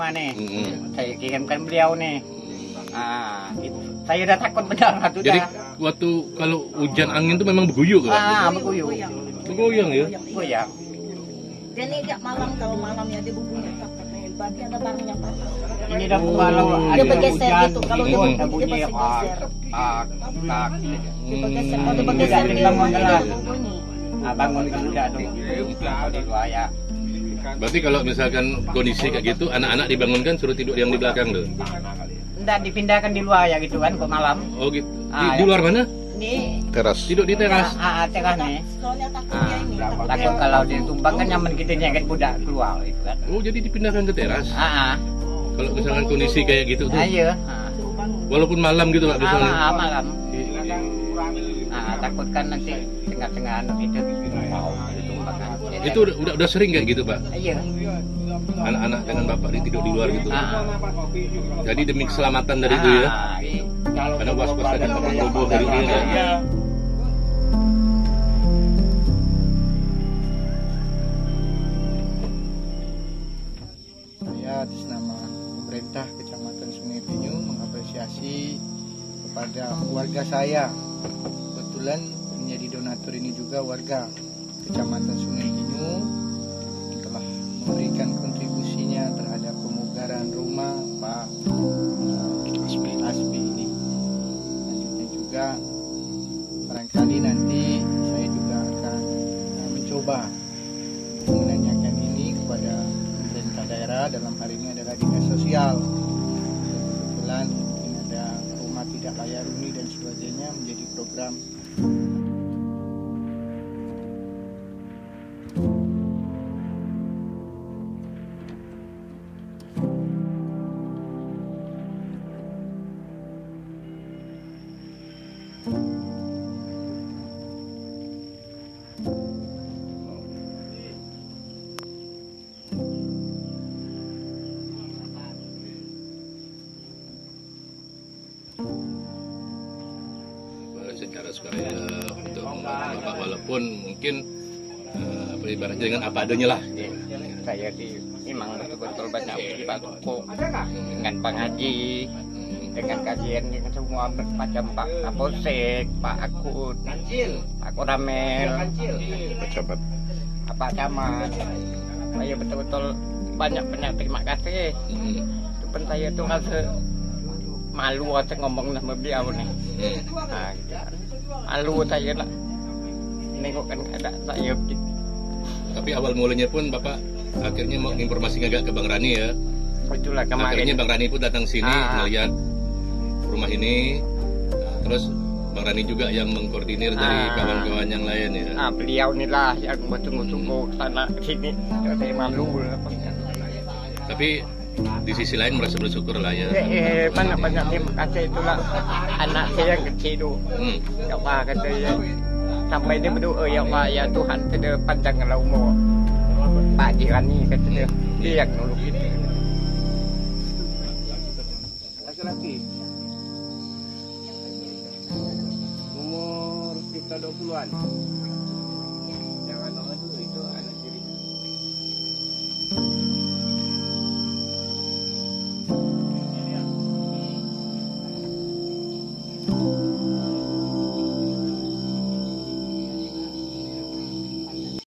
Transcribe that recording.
mà nè ừ. ừ. thấy cái em cắn đeo nè Ah, itu. saya udah takut benar tuh Jadi dah. waktu kalau hujan angin tuh memang berguyur kan? Ah, berguyur. Bergoyang ya? Goyang. Dia ini tiap malam kalau malam ya dia nih. Berarti ada barang yang patah. Ini dah kalau Oh. ada Dia bergeser hujan, gitu. Kalau dia dah bunyi, dia pasti geser. ah, tak. Dia bergeser. Hmm. Kalau dia bergeser dia gelas. bunyi. Ah, bangun tuh. Kalau di luar ya. Berarti kalau misalkan kondisi kayak gitu, anak-anak dibangunkan suruh tidur yang di belakang tuh? Enggak dipindahkan di luar ya gitu kan ke malam. Oh gitu. Di, Ah, di ya. luar mana? Ini teras Tidur di teras. ah, ah, teras nih. Soalnya takut Ah, dia ini. Takut kalau ditumbang kan nyaman kita nyengket budak keluar itu kan. Oh jadi dipindahkan ke teras. Ah, ah. Kalau misalkan kondisi kayak gitu tuh, Ah, iya. Ah. Bangun. walaupun malam gitu pak Ah, misalnya. ah, malam. Ah, takut kan nanti tengah-tengah anu itu mau. Itu udah, udah udah sering kayak gitu pak. Ah, Iya. Anak-anak dengan bapak tidur di luar gitu. Ah, Jadi demi keselamatan dari itu ya. Ah, iya. Karena was-was tadi takut roboh dari itu ya. Iya. Saya atas nama pemerintah Kecamatan Sungai Pinyu mengapresiasi kepada warga saya. Kebetulan menjadi donatur ini juga warga Kecamatan Sungai Pinyu yang telah memberikan barangkali nanti saya juga akan eh, mencoba menanyakan ini kepada pemerintah daerah. Dalam hari ini adalah dinas sosial. Kebetulan mungkin ada rumah tidak layak huni dan sebagainya menjadi program secara sukarela untuk membantu bapak walaupun mungkin ibaratnya dengan apa adanya lah. Saya di memang betul-betul banyak dibantu dengan pengaji, dengan kajian dengan semua macam Pak Kapolsek, Pak Akut, Pak Koramel, pejabat Pak Camat. Saya betul-betul banyak-banyak terima kasih. Hmm. Itu pun saya tuh rasa malu rasa ngomong sama beliau nih. Hmm. Nah, gitu kan. Malu saya lah. Nengokkan keadaan saya begitu. Tapi awal mulanya pun bapak akhirnya mau informasikan agak ke Bang Rani ya. Itulah Akhirnya kemarin. Bang Rani pun datang sini Ah. melihat rumah ini. Terus Bang Rani juga yang mengkoordinir dari Ah. kawan-kawan yang lain ya. Nah, beliau inilah yang bertunggu-tunggu sana sini. Saya malu lah. Tapi di sisi lain merasa bersyukur lah ya. Eh, eh, banyak-banyak terima kasih itulah anak saya yang kecil tu. Hmm. Ya Allah kata dia sampai dia berdoa ya Allah ya Tuhan kita panjangkanlah umur. Pak Jirani kata dia dia yang nolong kita. laki-laki umur sekitar 20-an